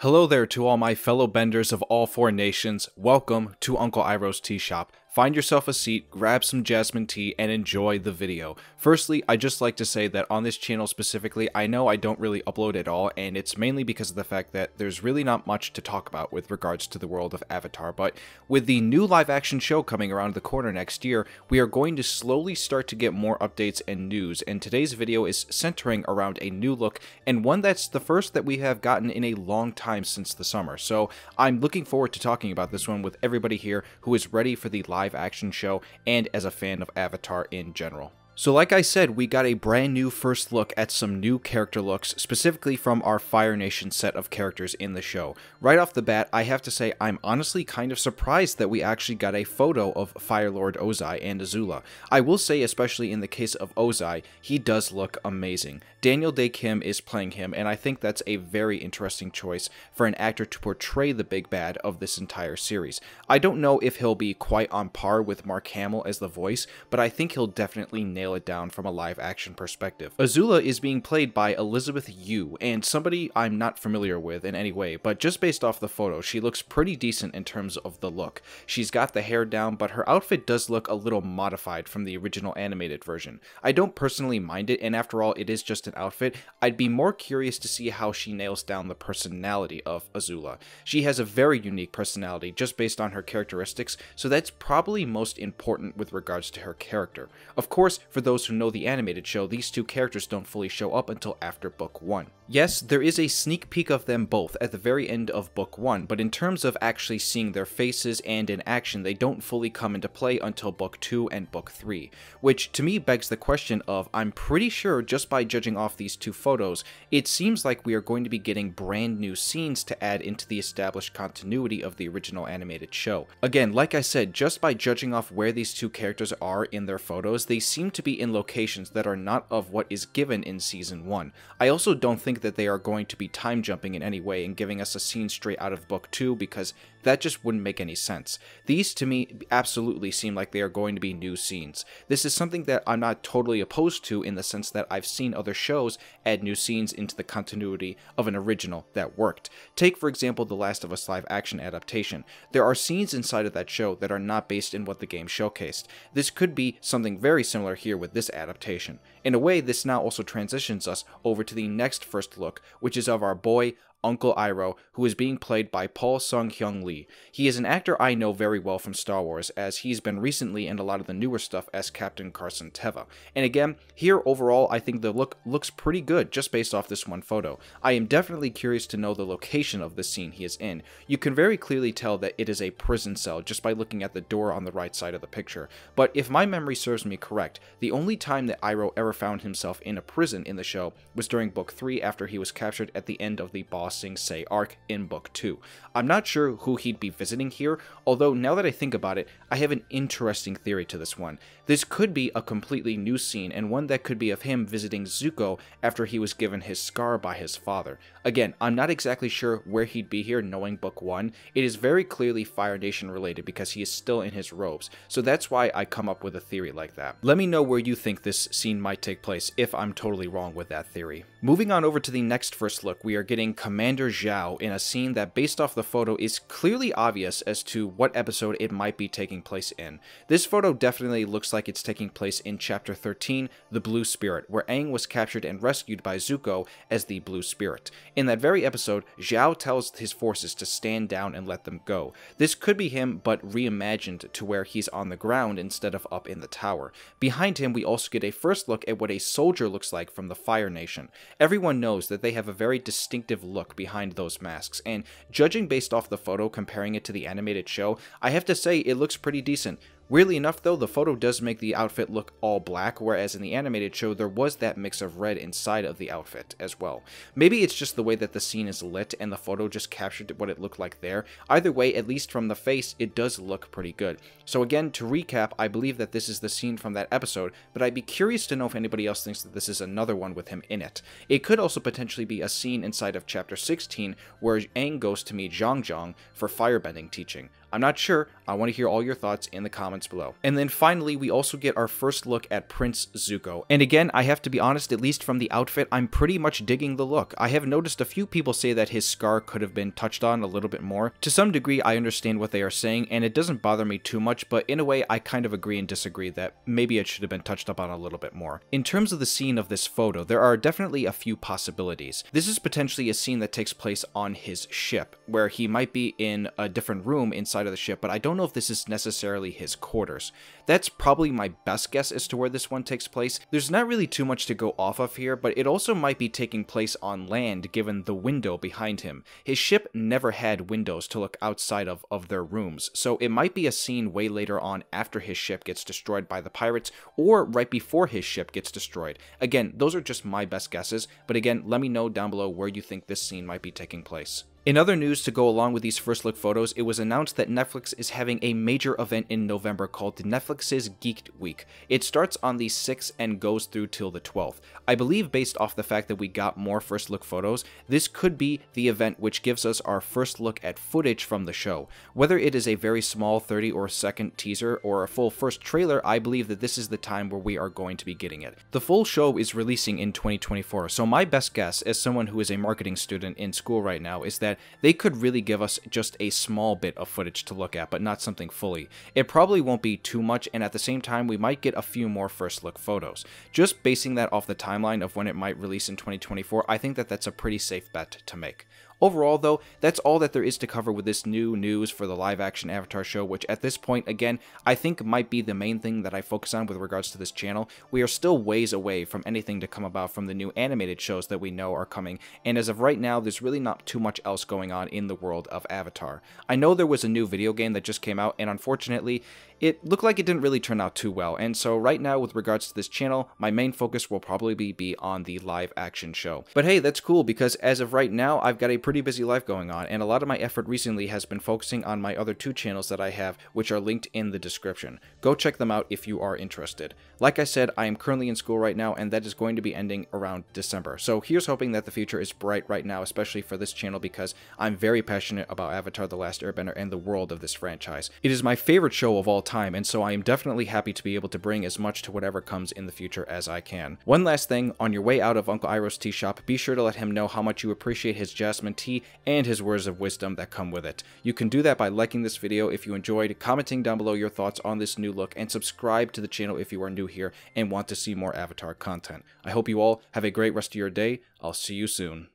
Hello there to all my fellow benders of all four nations. Welcome to Uncle Iroh's Tea Shop. Find yourself a seat, grab some jasmine tea, and enjoy the video. Firstly, I just like to say that on this channel specifically, I know I don't really upload at all, and it's mainly because of the fact that there's really not much to talk about with regards to the world of Avatar, but with the new live-action show coming around the corner next year, we are going to slowly start to get more updates and news, and today's video is centering around a new look, and one that's the first that we have gotten in a long time since the summer, so I'm looking forward to talking about this one with everybody here who is ready for the live live action show and as a fan of Avatar in general. So like I said, we got a brand new first look at some new character looks, specifically from our Fire Nation set of characters in the show. Right off the bat, I have to say I'm honestly kind of surprised that we actually got a photo of Fire Lord Ozai and Azula. I will say, especially in the case of Ozai, he does look amazing. Daniel Dae Kim is playing him, and I think that's a very interesting choice for an actor to portray the big bad of this entire series. I don't know if he'll be quite on par with Mark Hamill as the voice, but I think he'll definitely nail it down from a live action perspective. Azula is being played by Elizabeth Yu, and somebody I'm not familiar with in any way, but just based off the photo, she looks pretty decent in terms of the look. She's got the hair down, but her outfit does look a little modified from the original animated version. I don't personally mind it, and after all, it is just an outfit. I'd be more curious to see how she nails down the personality of Azula. She has a very unique personality just based on her characteristics, so that's probably most important with regards to her character. Of course, for those who know the animated show, these two characters don't fully show up until after book 1. Yes, there is a sneak peek of them both at the very end of book 1, but in terms of actually seeing their faces and in action, they don't fully come into play until book 2 and book 3, which to me begs the question of I'm pretty sure just by judging off these two photos, it seems like we are going to be getting brand new scenes to add into the established continuity of the original animated show. Again, like I said, just by judging off where these two characters are in their photos, they seem to be in locations that are not of what is given in Season 1. I also don't think that they are going to be time jumping in any way and giving us a scene straight out of Book 2 because that just wouldn't make any sense. These to me absolutely seem like they are going to be new scenes. This is something that I'm not totally opposed to in the sense that I've seen other shows add new scenes into the continuity of an original that worked. Take for example The Last of Us live action adaptation. There are scenes inside of that show that are not based in what the game showcased. This could be something very similar here with this adaptation. In a way, this now also transitions us over to the next first look, which is of our boy, Uncle Iroh, who is being played by Paul Sun-Hyung Lee. He is an actor I know very well from Star Wars, as he's been recently in a lot of the newer stuff as Captain Carson Teva. And again, here overall, I think the look looks pretty good just based off this one photo. I am definitely curious to know the location of the scene he is in. You can very clearly tell that it is a prison cell just by looking at the door on the right side of the picture. But if my memory serves me correct, the only time that Iroh ever found himself in a prison in the show was during Book 3 after he was captured at the end of the Ba Sing Se arc in Book 2. I'm not sure who he'd be visiting here, although now that I think about it, I have an interesting theory to this one. This could be a completely new scene, and one that could be of him visiting Zuko after he was given his scar by his father. Again, I'm not exactly sure where he'd be here knowing Book 1. It is very clearly Fire Nation related because he is still in his robes, so that's why I come up with a theory like that. Let me know where you think this scene might take place if I'm totally wrong with that theory. Moving on over to the next first look, we are getting Commander Zhao in a scene that based off the photo is clearly obvious as to what episode it might be taking place in. This photo definitely looks like it's taking place in Chapter 13, The Blue Spirit, where Aang was captured and rescued by Zuko as the Blue Spirit. In that very episode, Zhao tells his forces to stand down and let them go. This could be him, but reimagined to where he's on the ground instead of up in the tower. Behind him, we also get a first look at what a soldier looks like from the Fire Nation. Everyone knows that they have a very distinctive look behind those masks, and judging based off the photo comparing it to the animated show, I have to say it looks pretty decent. Weirdly enough though, the photo does make the outfit look all black, whereas in the animated show there was that mix of red inside of the outfit as well. Maybe it's just the way that the scene is lit and the photo just captured what it looked like there. Either way, at least from the face, it does look pretty good. So again, to recap, I believe that this is the scene from that episode, but I'd be curious to know if anybody else thinks that this is another one with him in it. It could also potentially be a scene inside of chapter 16 where Aang goes to meet Jeong Jeong for firebending teaching. I'm not sure. I want to hear all your thoughts in the comments below. And then finally, we also get our first look at Prince Zuko. And again, I have to be honest, at least from the outfit, I'm pretty much digging the look. I have noticed a few people say that his scar could have been touched on a little bit more. To some degree, I understand what they are saying, and it doesn't bother me too much, but in a way, I kind of agree and disagree that maybe it should have been touched up on a little bit more. In terms of the scene of this photo, there are definitely a few possibilities. This is potentially a scene that takes place on his ship, where he might be in a different room inside of the ship, but I don't know if this is necessarily his quarters. That's probably my best guess as to where this one takes place. There's not really too much to go off of here, but it also might be taking place on land given the window behind him. His ship never had windows to look outside of, of their rooms, so it might be a scene way later on after his ship gets destroyed by the pirates, or right before his ship gets destroyed. Again, those are just my best guesses, but again, let me know down below where you think this scene might be taking place. In other news to go along with these first look photos, it was announced that Netflix is having a major event in November called Netflix's Geeked Week. It starts on the 6th and goes through till the 12th. I believe based off the fact that we got more first look photos, this could be the event which gives us our first look at footage from the show. Whether it is a very small 30 or second teaser or a full first trailer, I believe that this is the time where we are going to be getting it. The full show is releasing in 2024, so my best guess as someone who is a marketing student in school right now is that that they could really give us just a small bit of footage to look at, but not something fully. It probably won't be too much, and at the same time, we might get a few more first look photos. Just basing that off the timeline of when it might release in 2024, I think that that's a pretty safe bet to make. Overall, though, that's all that there is to cover with this new news for the live action Avatar show, which at this point, again, I think might be the main thing that I focus on with regards to this channel. We are still ways away from anything to come about from the new animated shows that we know are coming, and as of right now, there's really not too much else going on in the world of Avatar. I know there was a new video game that just came out, and unfortunately, it looked like it didn't really turn out too well, and so right now with regards to this channel, my main focus will probably be on the live action show. But hey, that's cool because as of right now, I've got a pretty busy life going on, and a lot of my effort recently has been focusing on my other two channels that I have, which are linked in the description. Go check them out if you are interested. Like I said, I am currently in school right now, and that is going to be ending around December. So here's hoping that the future is bright right now, especially for this channel, because I'm very passionate about Avatar The Last Airbender and the world of this franchise. It is my favorite show of all time, and so I am definitely happy to be able to bring as much to whatever comes in the future as I can. One last thing, on your way out of Uncle Iroh's tea shop, be sure to let him know how much you appreciate his jasmine tea and his words of wisdom that come with it. You can do that by liking this video if you enjoyed, commenting down below your thoughts on this new look, and subscribe to the channel if you are new here and want to see more Avatar content. I hope you all have a great rest of your day. I'll see you soon.